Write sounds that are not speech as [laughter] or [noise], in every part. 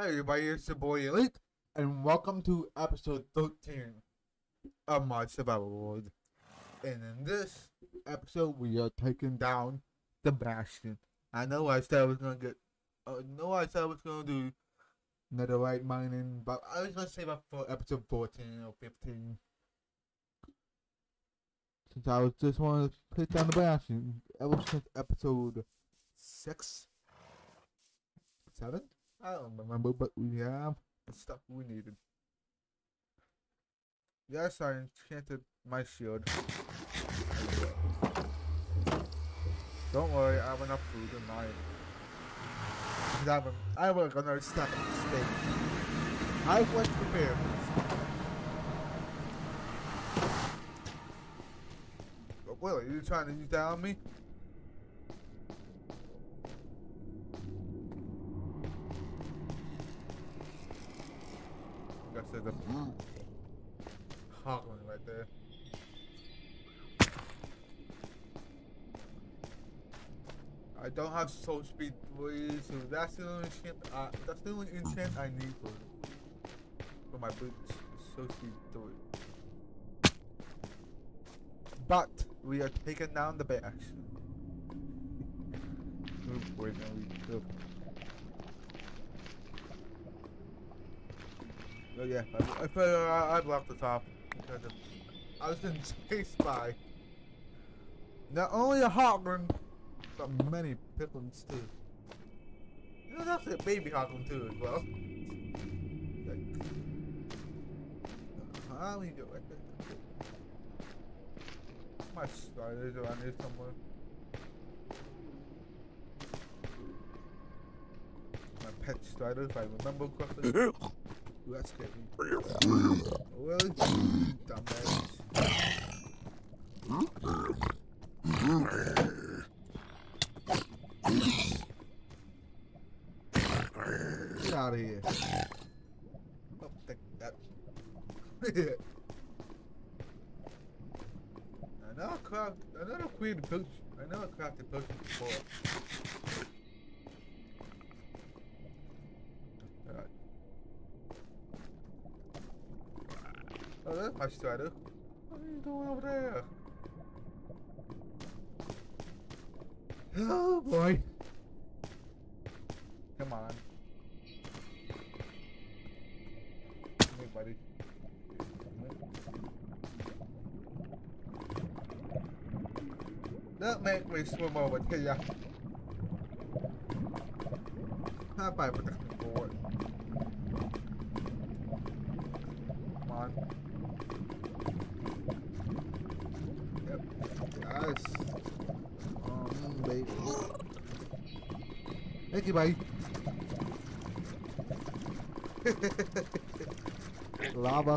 Hey everybody, it's your boy Elite, and welcome to episode 13 of my survival world. And in this episode, we are taking down the Bastion. I know I said I was gonna get, I uh, know I said I was gonna do netherite mining, but I was gonna save up for episode 14 or 15. Since I was just want to take down the Bastion ever since episode 6, 7? I don't remember, but we have the stuff we needed. Yes, I enchanted my shield. Don't worry, I have enough food in mine. I have, a, I have stack of steak. I went prepared. But Willie, you trying to use that on me? There's a Hoglin right there. I don't have soul speed 3, so that's the only enchant, uh, that's the only enchant I need for, for my boots. Soul speed 3. But we are taking down the bash. [laughs] Wait, oh. Yeah, I, I, I, I blocked the top I was being chased by not only a Hoglin, but many Piglins too. There's actually a baby Hoglin too as well. How we do it? My spiders around here somewhere. My pet spider, if I remember correctly. [laughs] That's heavy. Well, dumbass. Get out of here. Oh, take that. I know I craft, I know I created a potion. I know I crafted potion before. Strider. What are you doing over there? Oh boy. Come on. Here, buddy. Don't make me swim over to ya. How about की भाई। लाभ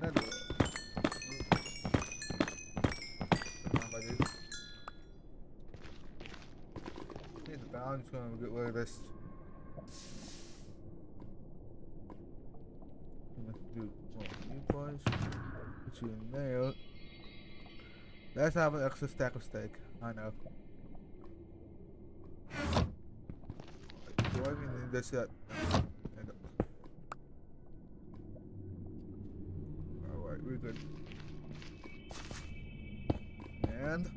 Thank you, buddy. Lava. I'm just gonna get rid of this. Let's do one. Put you in there. Let's have an extra stack of steak. I know. Do I need this yet? Alright, we're good. And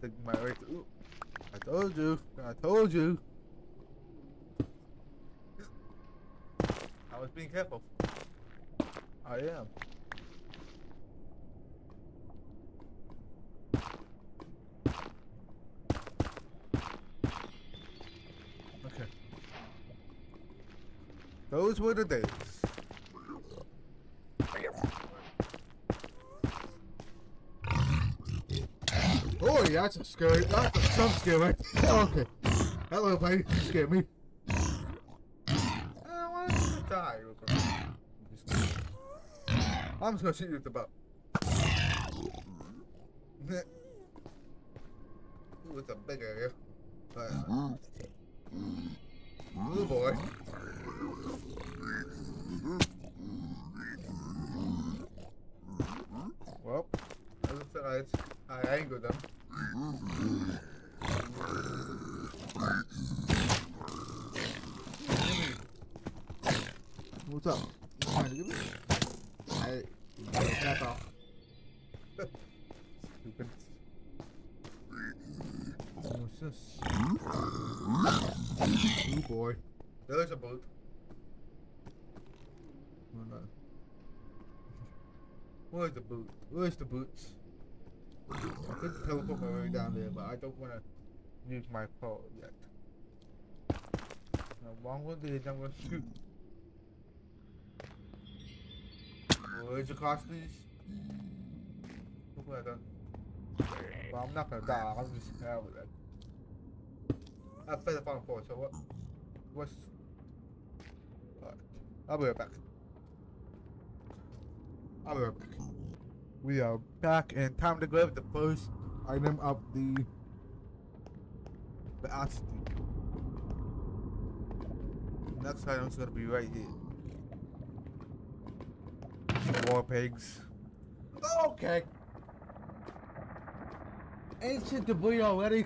Take my way through. I told you. I told you. I was being careful. I am. Those were the days. Oh, yeah, that's a scary. That's a jump scare, right? Okay. Hello, buddy. You scared me. I want to die. Real quick. I'm just gonna shoot you with the bow. Ooh, it's a big area. But, oh boy. Well, as I said, I angled them. What's up? You trying to give me? I back off. Stupid. What's this? Oh boy. There's a boat. Not? Where's the boot? Where's the boots? I could teleport my way down there, but I don't want to use my pole yet. Now, one will do, I'm going to shoot. Where's the costies? Look what I done. Well, I'm not gonna die, I'm just with it. I fed the final four, so what? What's. Alright. I'll be right back. I'll be right back. We are back and time to grab the first item of the the altitude. Next item's gonna be right here. War pigs. Okay. Ancient debris already.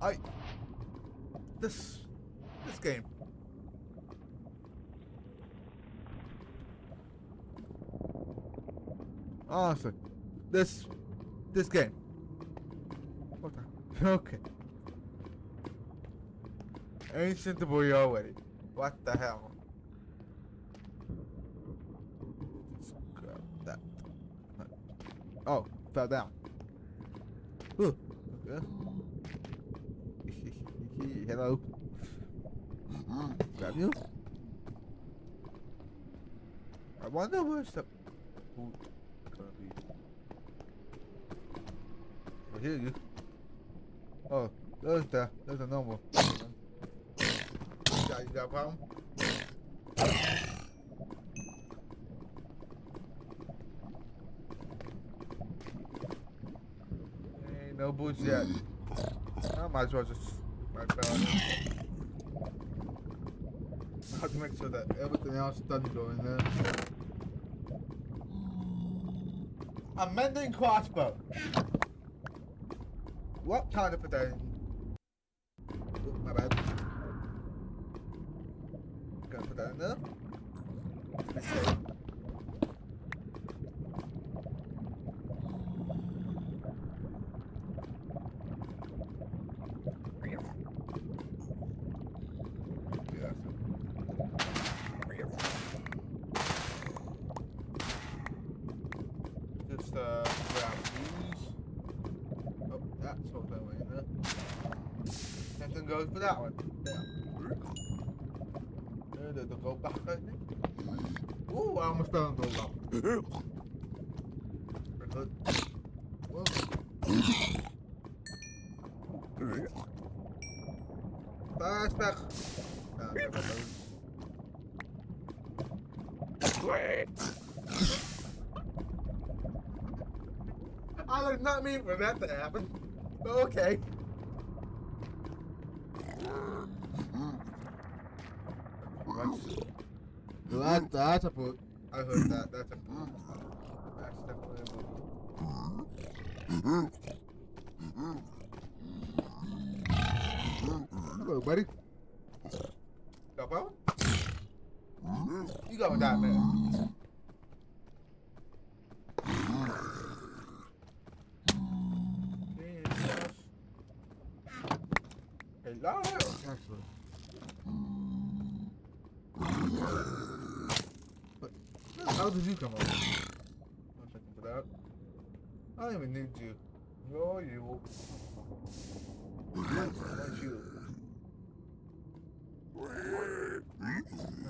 I this game. Honestly, this this game. What the? [laughs] Okay. Ancient debris already. What the hell? That. Oh, fell down. Ooh. [laughs] Hello. Grab you. I wonder where's the boot gonna be. Oh, here you. Oh, there's the there's a normal. You got, you got a problem? No boots yet. I might as well just right down. I have to make sure that everything else doesn't go A mending crossbow. What time of put that in? Oop, my bad. Gonna put that in there. Be safe. Yeah. Just uh, grab these. Oh, that's all that way in there. Something goes for that one. Yeah. Uh, the, go back, I think. Ooh, I almost fell into. Very good. Whoa. Fast back. Ah, there we go. I did not mean for that to happen. Okay. That, that's a boot. I heard that. That's a boot. That's definitely a boot. Hello, buddy. Problem? You go with that, man. Hello. Excellent. But how did you come up? I'm checking for that. I don't even need you. You're you. Don't you?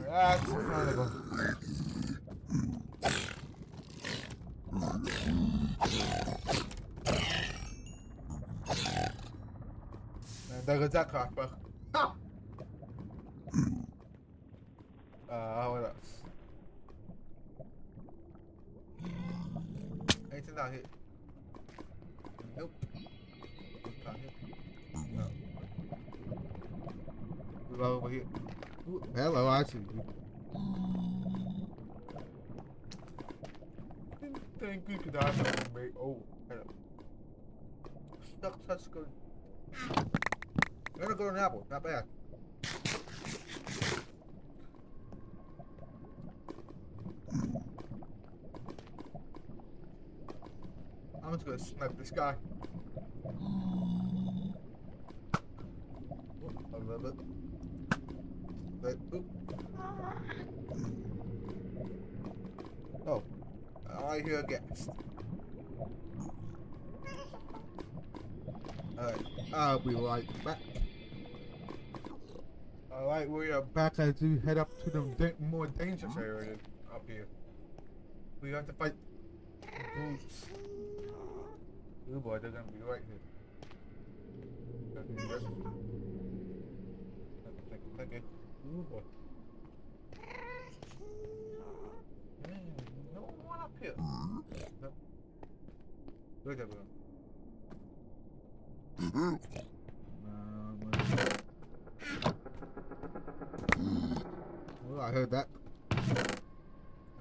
That's kind of a... Tego Jacka, but... Didn't think we could. Oh, hello. Stuck touchscreen. I'm gonna go to an apple, not bad. I'm just gonna snipe this guy. A little bit. But, oop. Oh, I hear a ghast. Alright, I'll be right back. Alright, we are back as we head up to the da more dangerous area up here. We have to fight boots. Oh boy, they're gonna be right here. Okay, you. Oh boy. Mm, no them. Um, well, I heard that.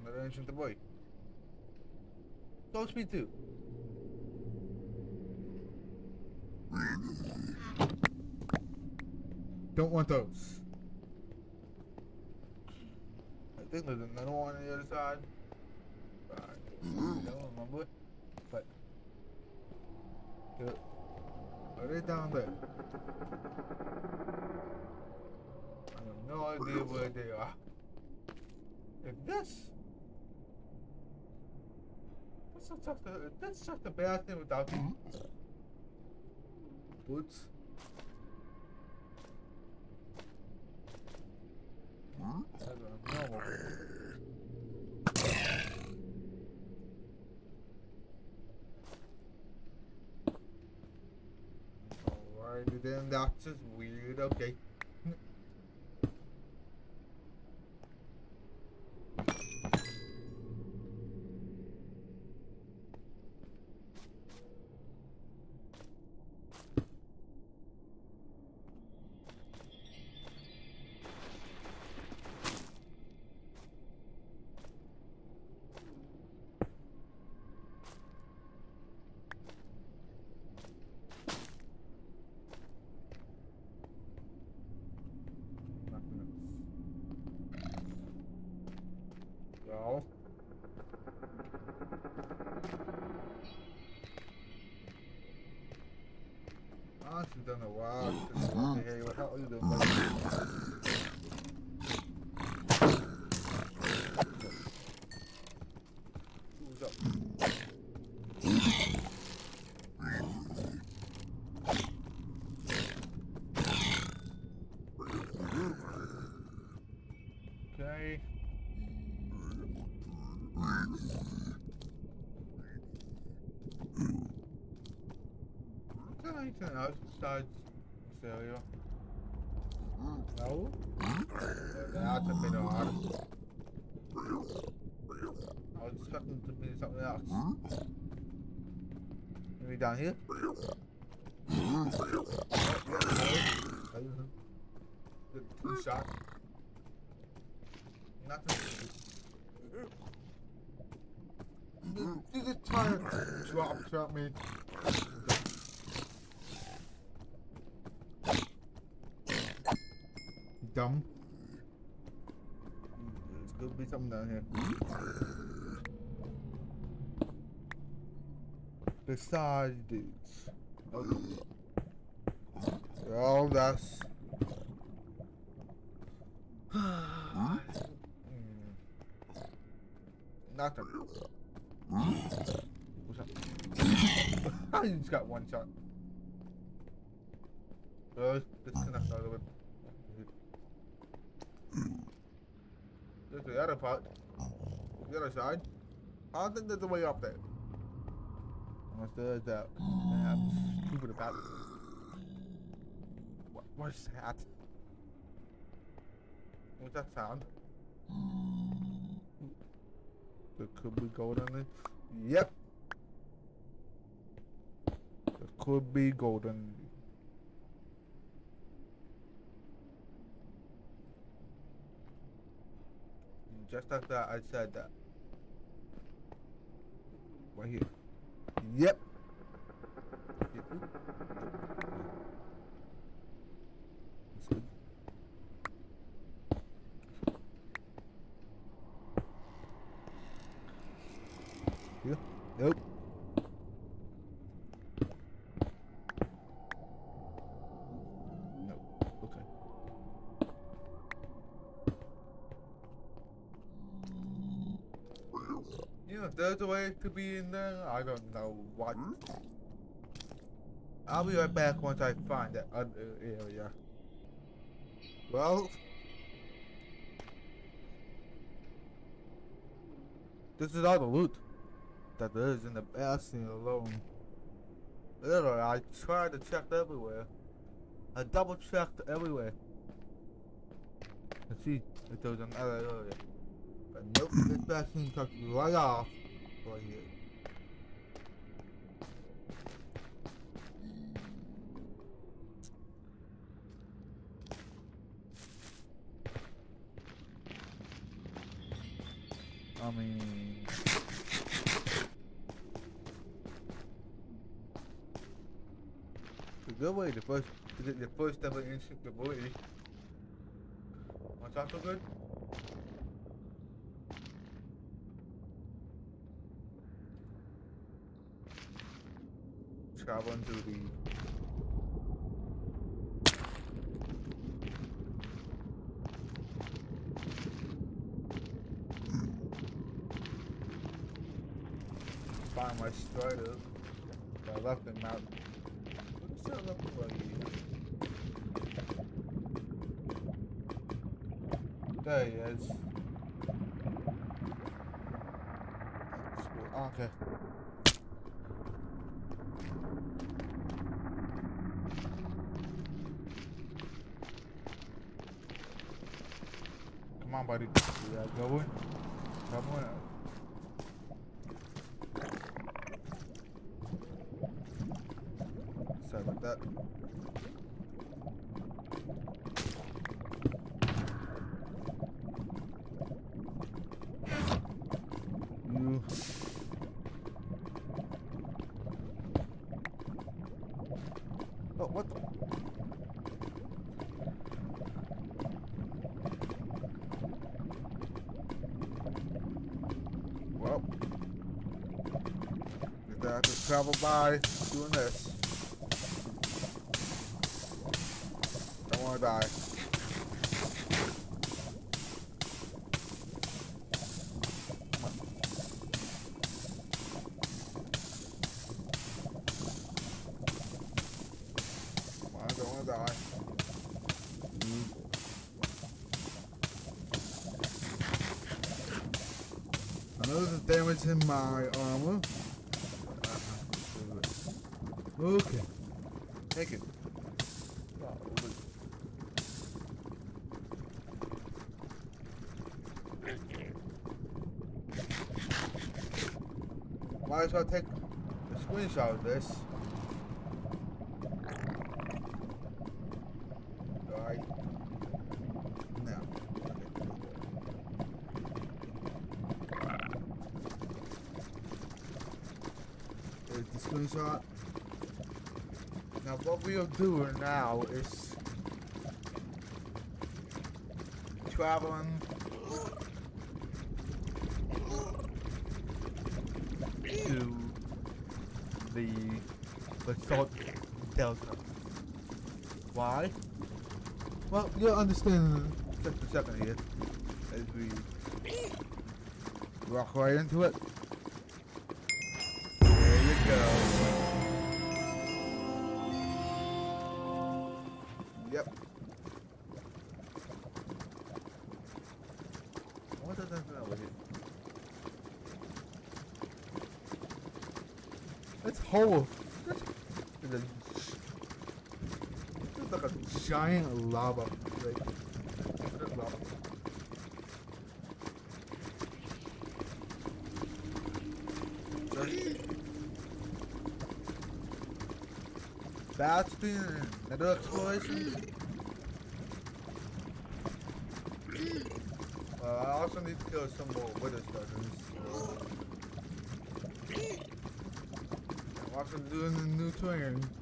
Another ancient boy. Close me too. Don't want those. I think there's another one on the other side. I don't remember. But. They're, are they down there? I have no idea where they are. If this. That's just a, that's just a bad thing without boots. That's a normal. Then, that's just weird, okay. No. Honestly, don't know why. I just want to hear what the hell you doing, buddy. Who's up? Okay. Is there anything else besides cereal? No? That's a bit odd. I was expecting to be something else. Maybe down here? Oh, yeah, no. Good two shot. Nothing. This is trying to drop me. Dumb. There's gonna be something down here. Besides these. Okay. Oh, that's. Hmm. Nothing. What's up? [laughs] I just got one shot. Let's disconnect out of it. There's the other part. The other side. I don't think there's a way up there. Unless there is that. I'm stupid about it. What, is that? What's that sound? Could be gold in it. Yep. There could be gold in. Just that, I said that. Right here. Yep. Yep. That's good. Yeah. Nope. Nope. Okay. You know, if there's a way to be in there, I don't know what. I'll be right back once I find that other area. Well, this is all the loot that there is in the bastion alone. Literally, I tried to check everywhere. I double checked everywhere. Let's see if there was another area. But nope, this bastion took right off right here. I mean, the good way, the first, the, the first ever instant ability. What's that so good? Traveling through the find my strider. I left him out. What's that left him right here? There he is. Okay. Buddy. Yeah, going. Come on. Sorry about that. You. Oh, what the? Well, just have to travel by doing this. Don't want to die. Damage in my armor. Okay. Take it. Might as well take a screenshot of this. Alright. Now. There's the screenshot. Are doing now is traveling to the basalt delta. Why? Well, you'll understand just a second here as we walk right into it. There you go. Lava lake. There's lava. And nether exploration. Uh, I also need to kill some more wither starters. I'm also doing the new terrain.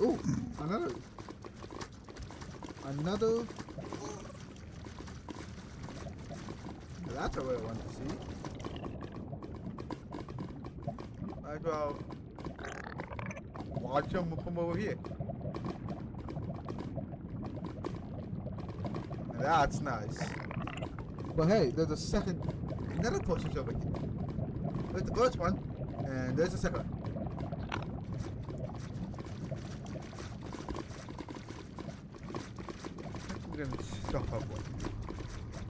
Oh, another. Another. That's a rare one to see. As well watch him from over here. That's nice. But hey, there's a second, another torch over here. There's the first one, and there's the second gonna stop up one.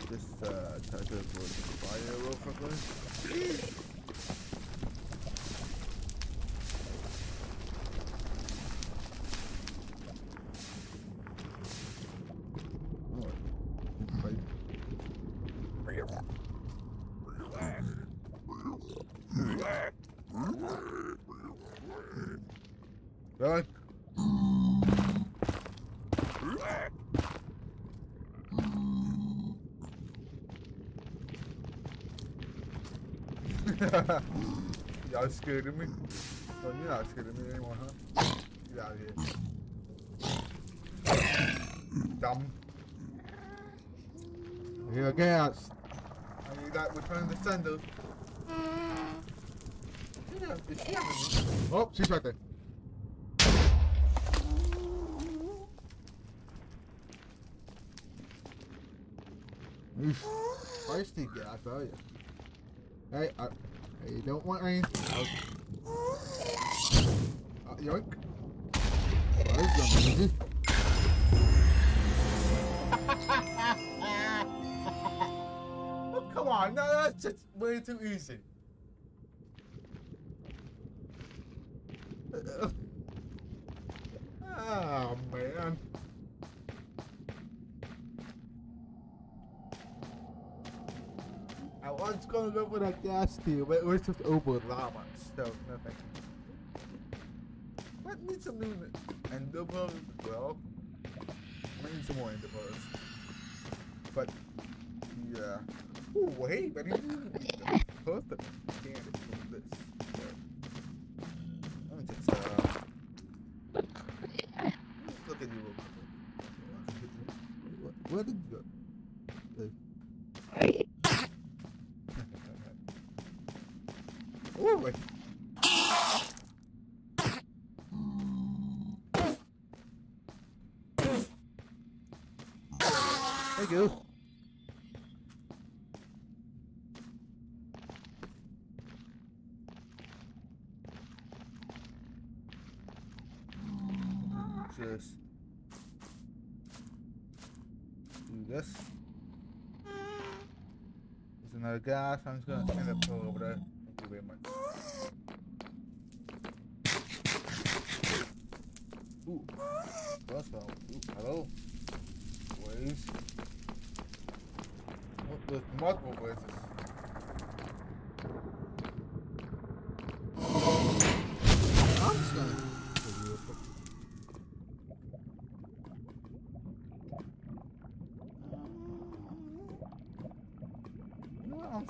Just uh, to avoid the fire real quickly. [gasps] [laughs] Y'all scared of me? Oh, you're not scared of me anymore, huh? Get out of here. Dumb. Here ghast. I need that return the sender. Yeah, is she? Oh, she's right there. Oof. Feisty guy, I tell you. Hey, I, don't want any. Uh, yoink. [laughs] Oh, come on, no, that's just way too easy. Oh man. I was gonna go for that ghast too, but was just over lava. So nothing. What needs some new ender pearls well? I need some more ender pearls. But yeah. Oh wait, but didn't first the can from this. Let me just uh look at you real quick. Where did you go? Oh wait. Thank you. Just do this. Another ghast. I'm just gonna end up over there. Thank you very much. Ooh. First one. Ooh, hello. Ways. Oh, there's multiple places. I'm just gonna pull you real quick.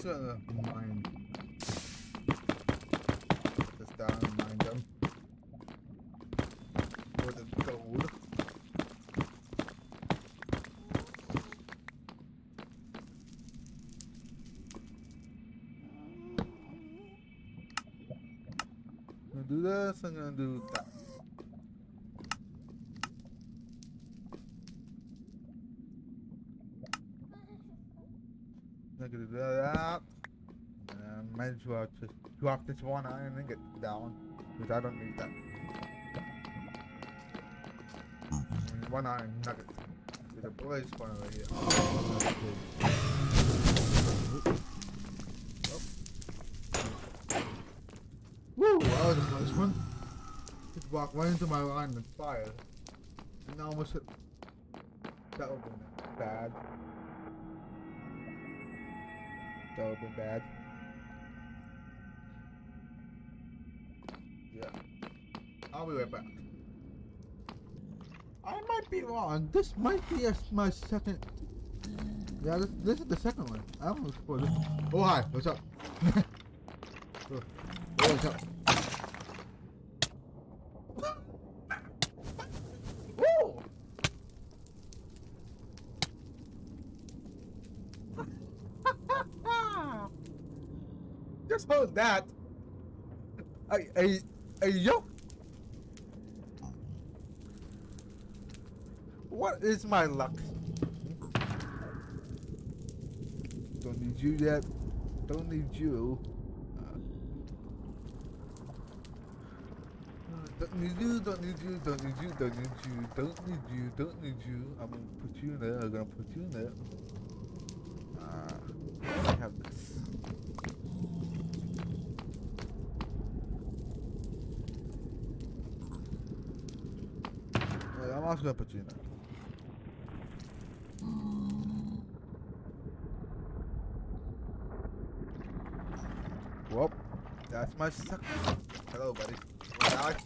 Uh, Just gonna mine this down and mine them. For the gold. I'm gonna do this, I'm gonna do that. I'm gonna that. And drop this one iron and then get down. Because I don't need that. One iron nugget. There's a blaze spawner right here. Woo! That was a close one. Just walked right into my line of fire. And almost hit. That would have been bad. That would have been bad. I'll be right back. I might be wrong. This might be a, my second. Yeah, this, this is the second one. I don't for this. Oh hi, what's up? [laughs] oh, what's up? [laughs] Just hold that. Hey, hey, hey, yo. What is my luck? Don't need you yet. Don't need you. Uh, Don't need you, don't need you, don't need you, don't need you, don't need you, don't need you. I'm gonna put you in there, I'm gonna put you in there. Uh, I have this. I'm also gonna put you in there. Well, that's my suck. Hello, buddy. Alex.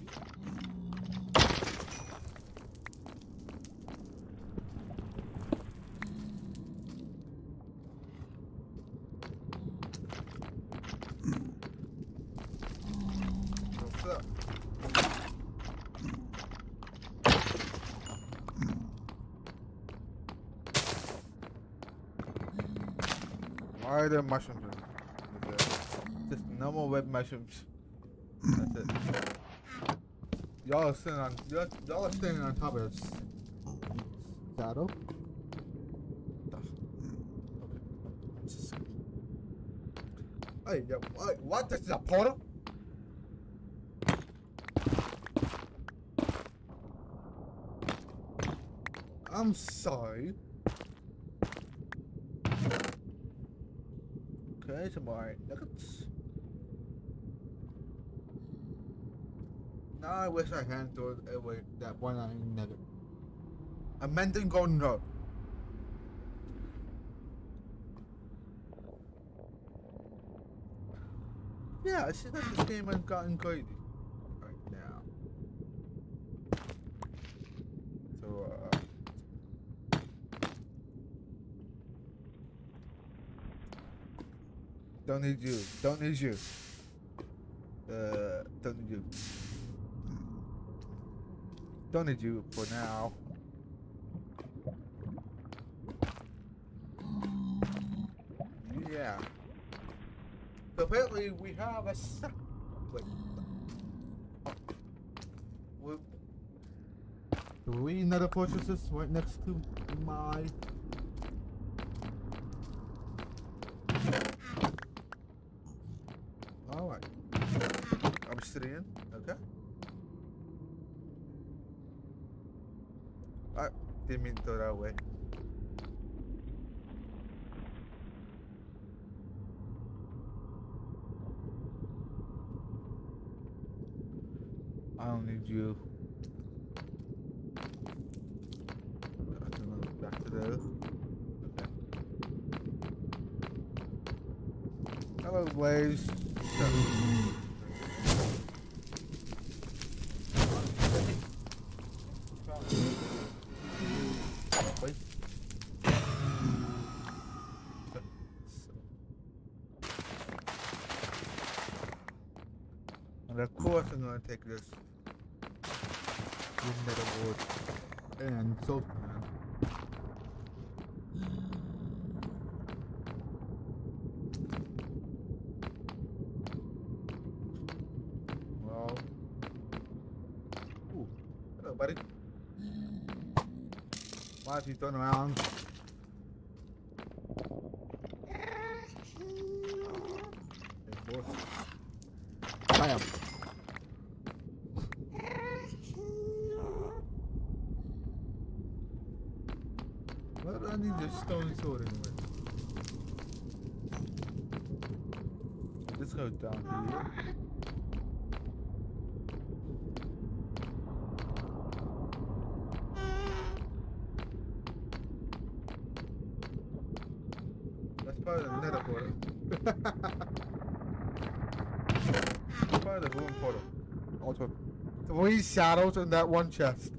Why are there mushrooms? Just normal red mushrooms. That's it. Y'all are sitting on y'all, are standing on top of this saddle. Okay. Hey, yo, what? What? This is a portal? I'm sorry. Okay, some more nuggets. Now I wish I hadn't thrown away that one iron nugget. A mending golden road. Yeah, I see that this game has gotten crazy right now. So, uh, don't need you. Don't need you. Uh, don't need you. Don't need you for now. Yeah. So apparently we have a sec- wait. We, three nether fortresses right next to my Alright. Obsidian, okay. I I don't need you. I move Back to there. Okay. Hello, Blaze. And soap man. Well. Ooh. Hello, buddy. Why is he turn around? Hey, boy. Bam. Well, I need a stone sword anyway. Let's go down here. That's part of the nether portal. Of the. Also, three shadows in that one chest.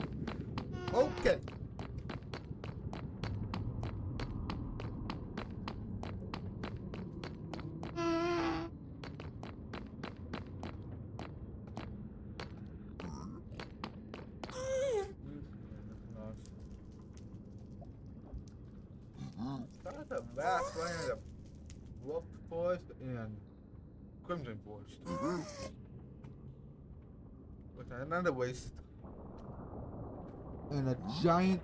Okay. That's a vast land of rough forest and crimson forest. With another. And a giant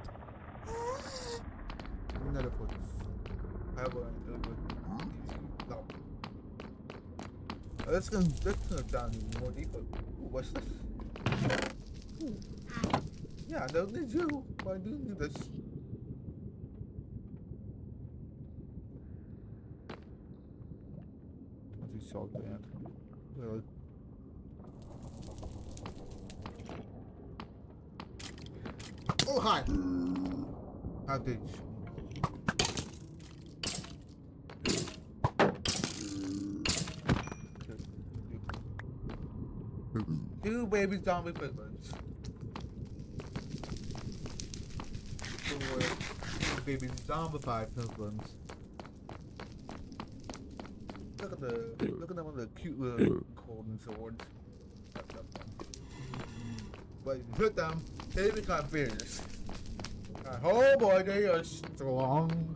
nether fortress. However, no. Let's go, let's go down more deeper. Ooh, what's this? Ooh. Yeah, I don't need you, but I do need this. Twenty salt and really. Oh hi. How did you? Two baby zombie piglins. Four two baby zombified piglins. Look at the look at them with the cute little golden swords. But you hit them, they become fierce. And oh boy, they are strong.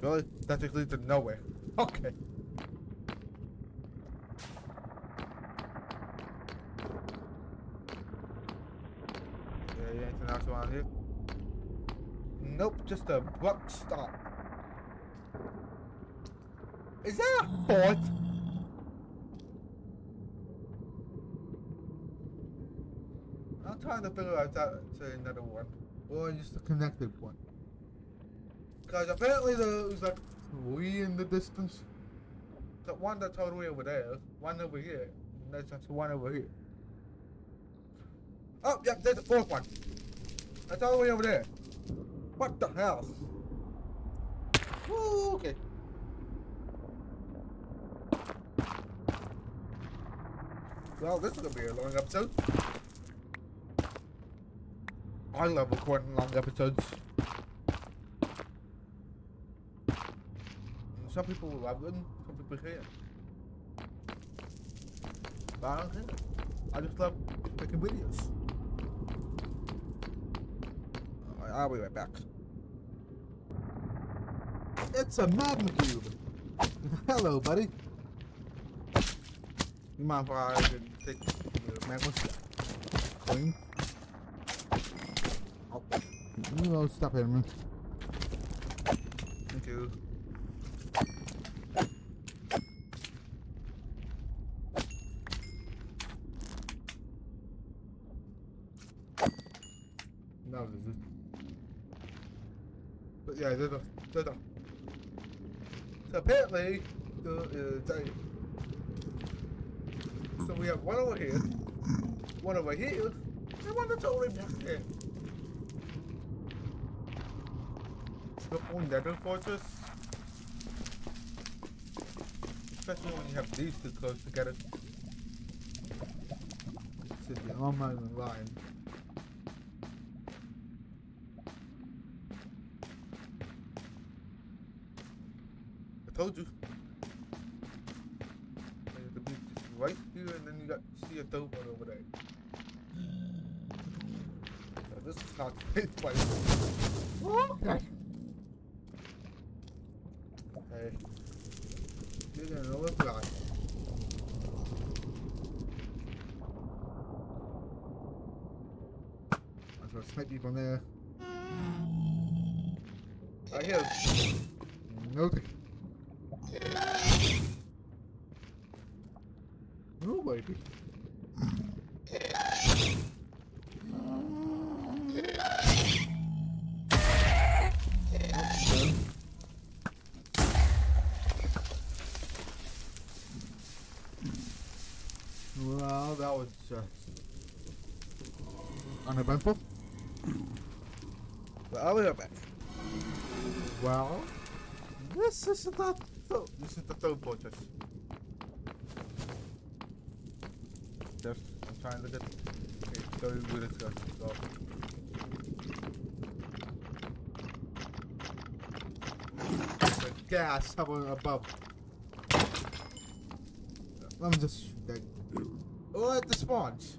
Really? That just leads to nowhere. [laughs] Okay. Anything else around here? Nope, just a abrupt stop. Is that a fort? I'm trying to figure out that to another one. Or just a connected one. Because apparently there's like three in the distance. The one that's all the way over there, one over here, and there's just one over here. Oh, yep, there's the fourth one. That's all the way over there. What the hell? Woo, okay. Well, this is gonna be a long episode. I love recording long episodes. Some people will love them, some people hate. But I don't care. I just love making videos. Alright, I'll be right back. It's a magma cube. [laughs] Hello, buddy. You mind if I take the magma cream? Oh, you know, stop me. Thank you. No, this is. But yeah, there's a, there's a. So apparently, the uh, they, so we have one over here, one over here, and one that's over here. The only nether fortress, especially when you have these two close together. Should be on my line. I told you. Is not Well, just uneventful. I'll be right back. Well, this is the third, this is the third fortress. Just, I'm trying to get, okay, go with it. Go. The ghast hovering above. Let me just shoot that. Oh, at the spawns.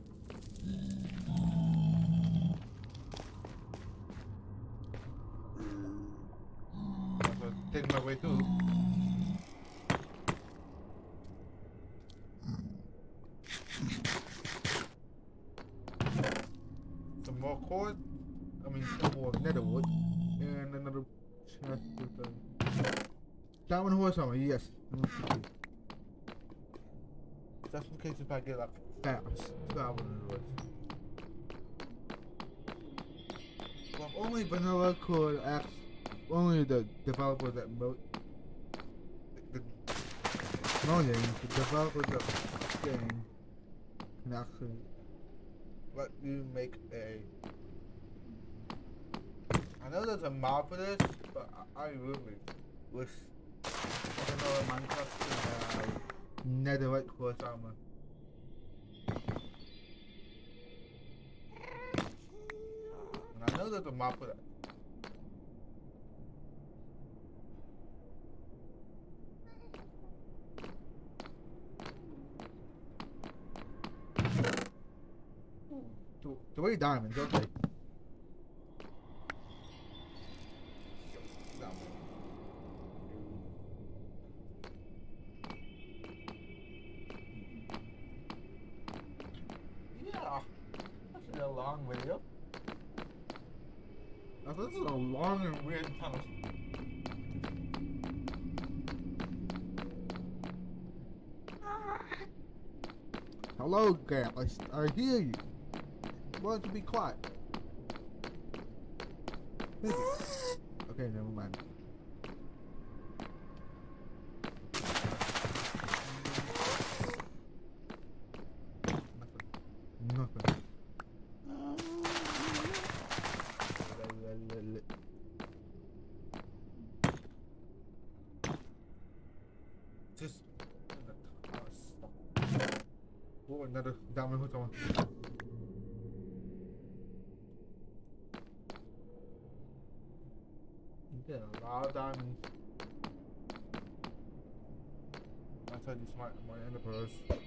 Taking my way through. Some more cord. I mean, some more netherwood. And another chest with a diamond horse armor. Yes. Just in case if I get like fast diamond horse. Well, only vanilla could act. Only the developer that wrote the, no game, the developer of game can actually let you make a. I know there's a mod for this, but I, I really wish I don't know Minecraft could uh, netherite horse armor. And I know there's a mod for that. Th- Three diamonds, okay. Yeah, that's a long video. Now, this is a long and weird tunnel. Ah. Hello, Gatlas. I hear you. Why don't you be quiet? [gasps] Okay, never mind. Nothing. Nothing. Just. Oh, another diamond hook on. You get a lot of diamonds. That's how you smart my enterprise.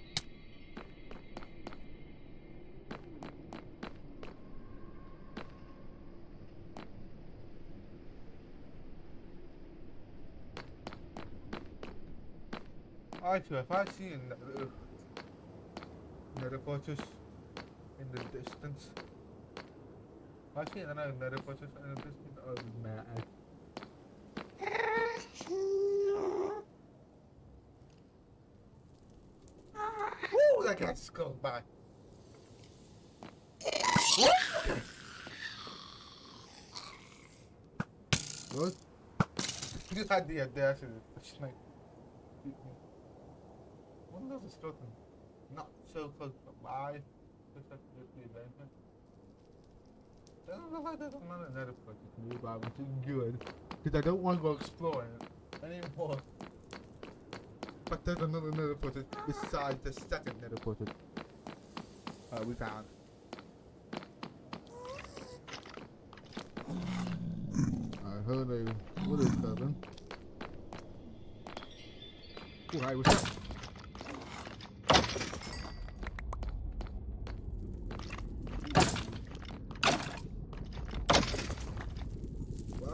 So if I see another, uh, another fortress in the distance, if I see another fortress in the distance, I'll be mad. Woo, that guy just goes by. What? You had the audacity to snipe. When does the skeleton not so close by? Just have to get the advancement. Doesn't look like there's another nether project nearby, which is good. Because I don't want to go exploring anymore. But there's another nether project besides the second nether project uh, we found. I heard a what is that then? Oh, hi, what's up? I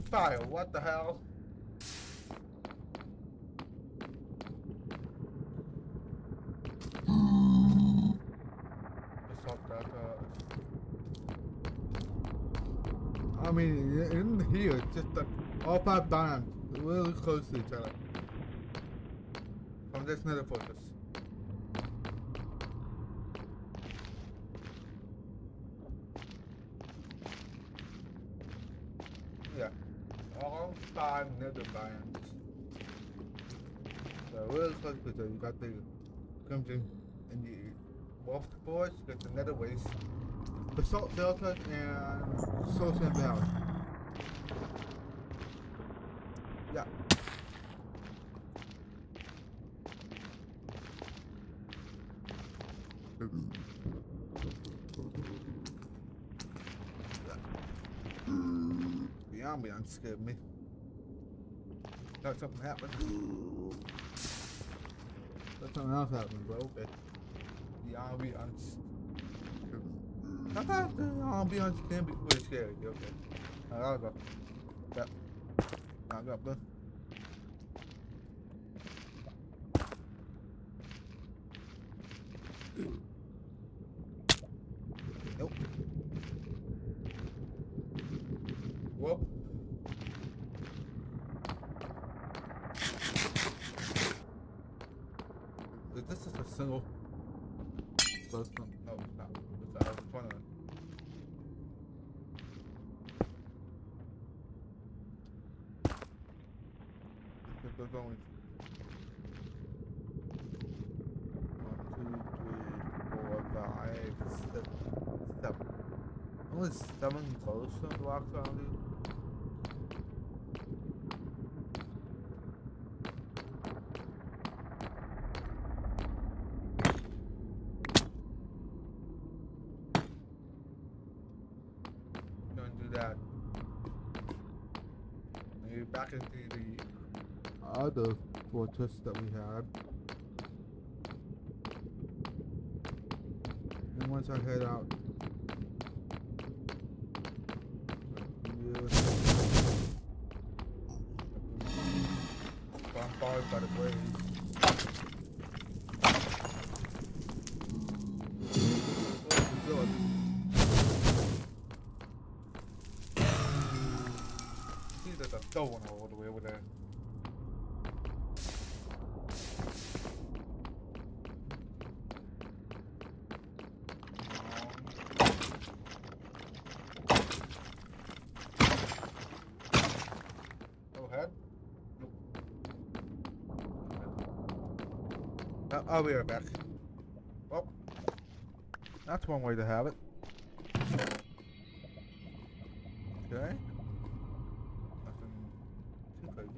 Fire, what the hell? Uh, I mean, in here, just like all five diamonds really close to each other. From this nether fortress. Yeah, all five nether diamonds. So to each. You got the crimson and the wolf you got the nether waste, basalt delta, and sand valley. Yeah. The ambiance scared me. Thought something happened. Thought something else happened, bro. Okay. The ambiance. Sometimes the ambiance can be pretty scary. Okay. Alright, I'll go. Yep. I'll go, bro. Nope. Whoop. Is this just a single person? No, it's not. It's out of one of them. Because There's only one, two, three, four, five, six, seven. Only seven glowstone blocks around you. Don't do that. Maybe back into the other fortress that we had. And once I head out. Bombarded by the waves. All the way over there. Go ahead. Uh, I'll be right back. Well, that's one way to have it. Okay. Nothing too crazy.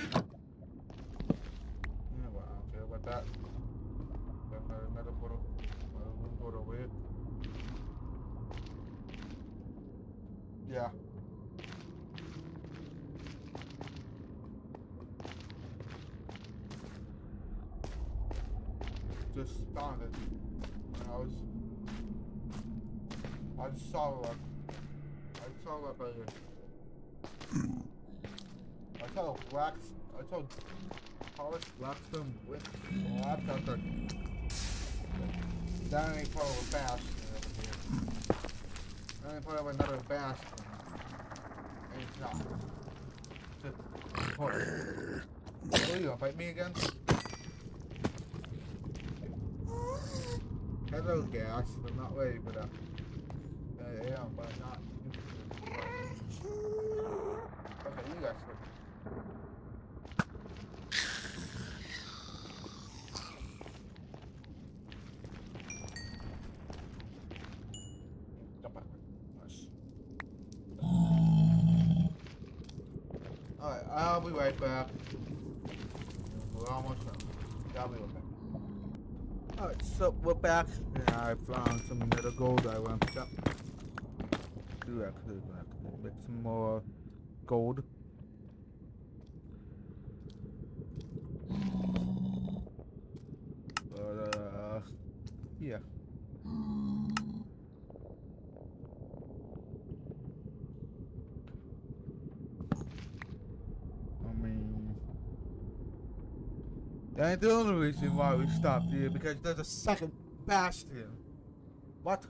Yeah, well, I don't care about that. Got another, another portal. Another room portal over here. Yeah. Just found it. When I was. I just saw like. I saw like a. I saw a black. I saw polished blackstone with laptop. That that ain't part of a bastion over here. That ain't part of another bastion. It's not. Just part. Oh, you gonna fight me again? Hello, ghast. I'm not ready for that. I am, but not. Okay, you guys. Go. Back. We're almost done. Right. Alright, so we're back, and I found some nether gold I want to do actually make some more gold. But, uh, yeah. I mean, that the only reason why we stopped here, because there's a second bastion. What?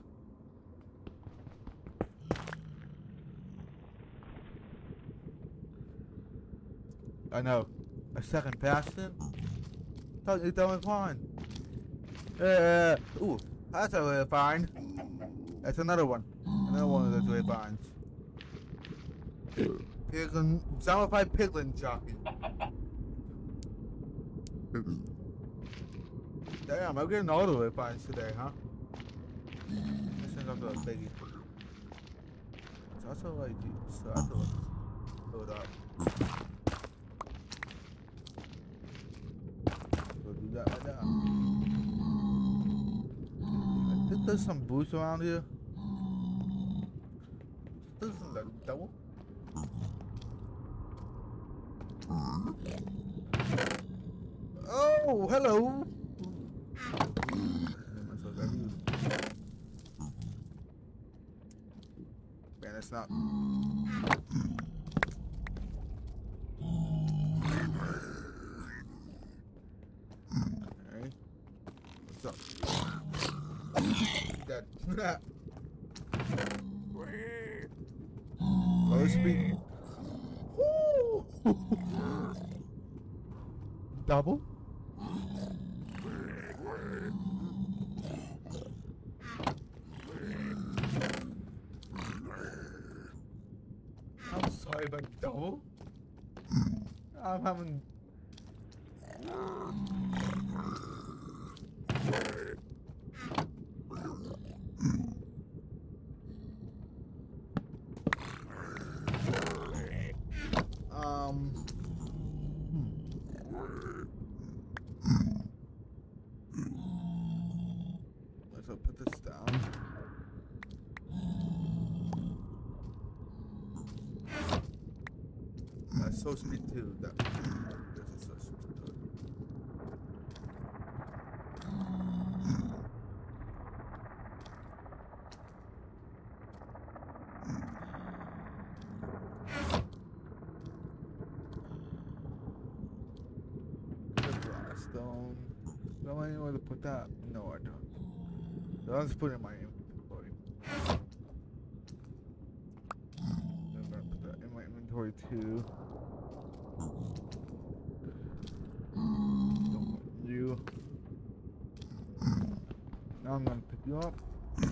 I know. A second bastion? Done was fine. Uh, ooh, that's a way fine. That's another one. Another one of those way fines. Piglin, zombified piglin jockey. Damn, I'm getting all the way fines today, huh? This thing's up to a biggie. So that's all I do. So that's all load up. Go do that right now. I think there's some boots around here. This is a double. Oh, hello. Man, it's not. Alright. What's up? That. Low speed. [laughs] Double? 다음 하면 So speed too. That glowstone. Do I know where to put that? No, I don't. Put it in my inventory. I'm gonna put that in my inventory too. Don't want you. Now I'm gonna pick you up. [laughs]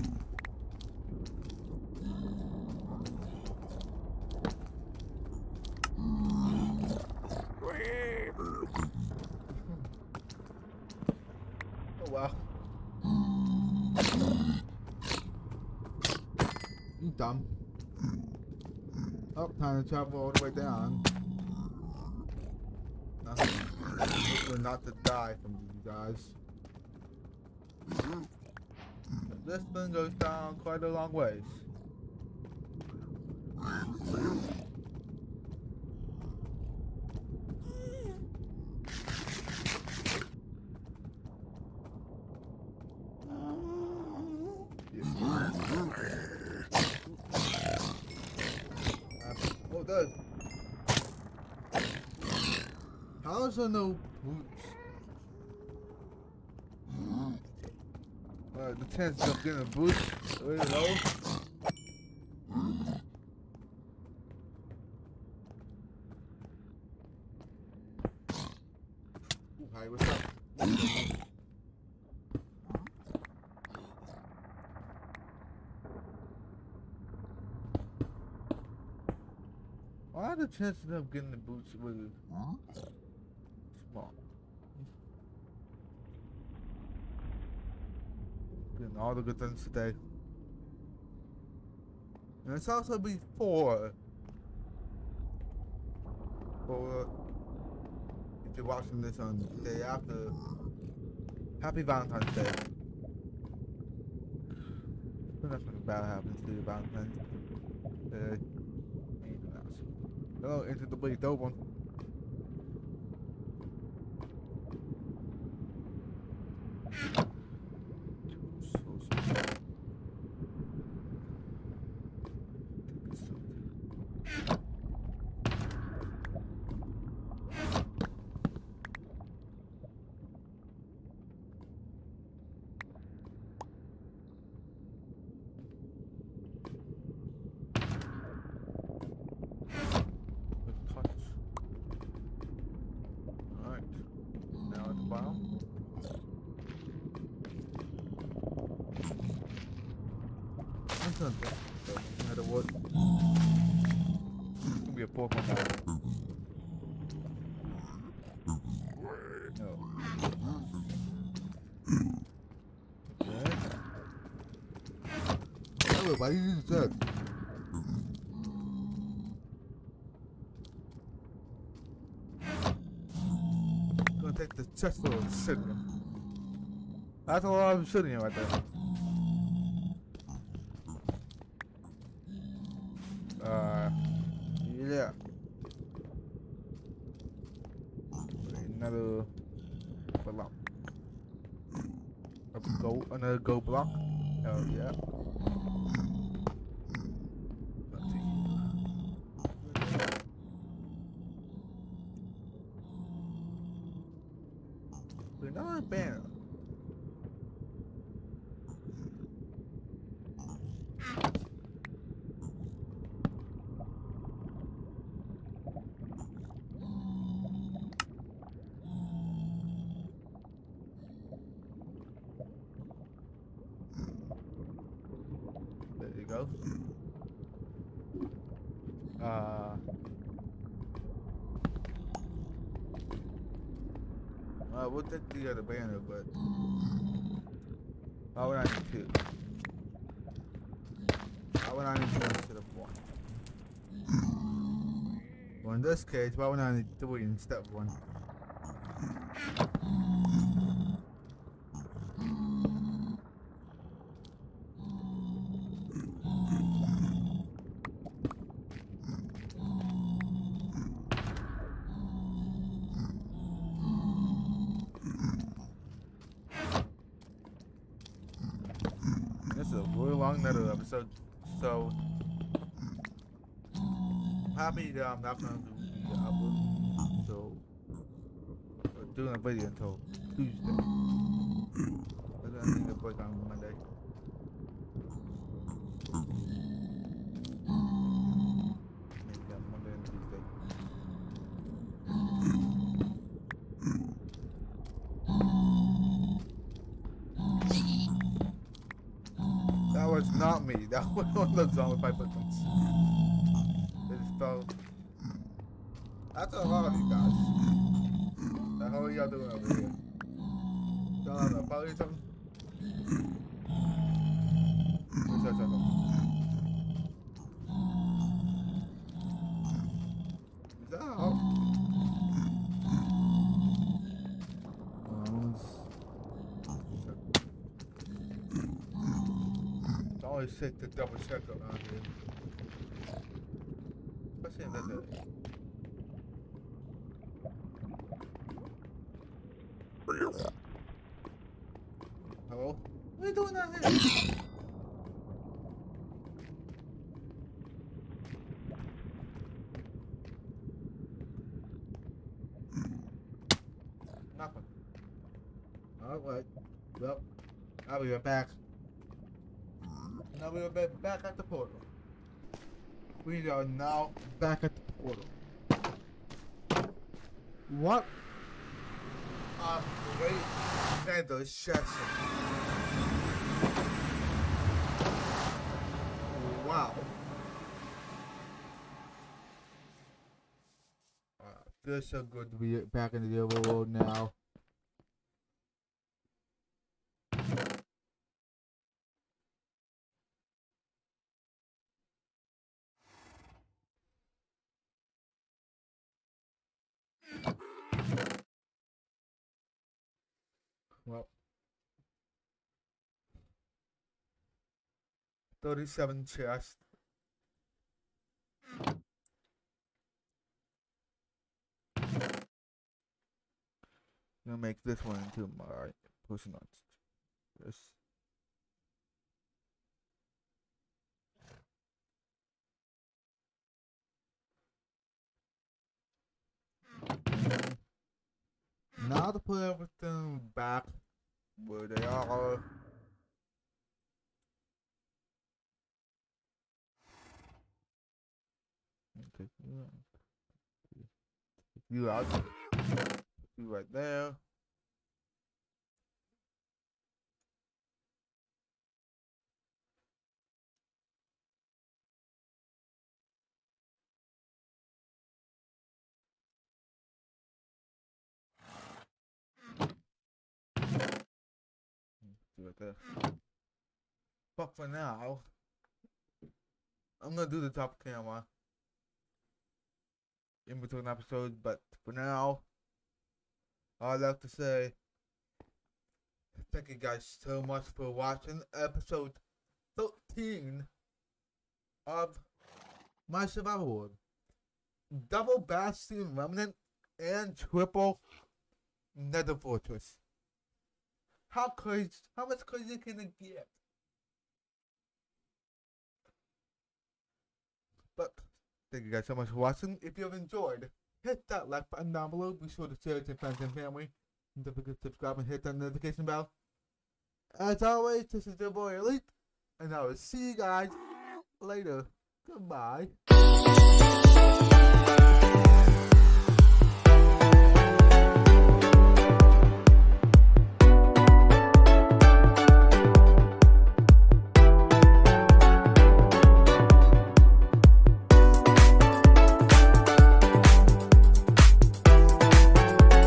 Oh wow. You dumb. Oh, time to travel all the way down. Nothing. Hopefully not to die from these guys. This thing goes down quite a long ways. That. How is there no boots? The of getting a boot really low. Ooh, Hi, what's up? Why are the chances of getting the boots really small? Getting all the good things today. And it's also before. Or if you're watching this on the day after, happy Valentine's Day. Nothing bad happens to you, Valentine's Day. Hello, into the bleed, dope one. So smart. Good touch. Alright. Now it's bottom. That's not bad. So, no matter what. It's gonna be a Pokemon battle. No. Okay. Is. Gonna take the chest full of obsidian. That's a lot of obsidian right there. Uh, yeah. Another block. A go, another go block. Hell yeah. Let's see. Another banner. There you go. Uh. Uh, we'll take the other banner, but why would I need two? Why would I need two instead of one? Well, in this case, why would I need three instead of one? This is a really long Naruto episode, so I'm happy that I'm not gonna do the upload. So we're doing a video until Tuesday. We're gonna take a break on Monday. Maybe on Monday and Tuesday. That was not me. That one of the zombie buttons. It just fell. That's a lot of you guys. The hell are y'all doing over here? Y'all on a party or something? What's that talking? Is that out? Um, It's to double check around here. Hello? What are you doing here? Nothing. Alright. Well, I'll be right back. Now we are ba- back at the portal. We are now back at the portal. What a great feather session. Wow. Uh, feels so good to be back in the overworld now. Well, 37 chest. gonna make this one into my personal. This. Now to put everything back where they are. Okay, you out. You right there. right there. But for now, I'm gonna do the top camera in between episodes. But for now, I'd like to say thank you guys so much for watching episode 13 of my survival world. Double Bastion Remnant and triple Nether Fortress. How crazy? How much crazy can it get? But thank you guys so much for watching. If you have enjoyed, hit that like button down below. Be sure to share it to friends and family. And don't forget to subscribe and hit that notification bell. As always, this is your boy Elite, and I will see you guys later. Goodbye.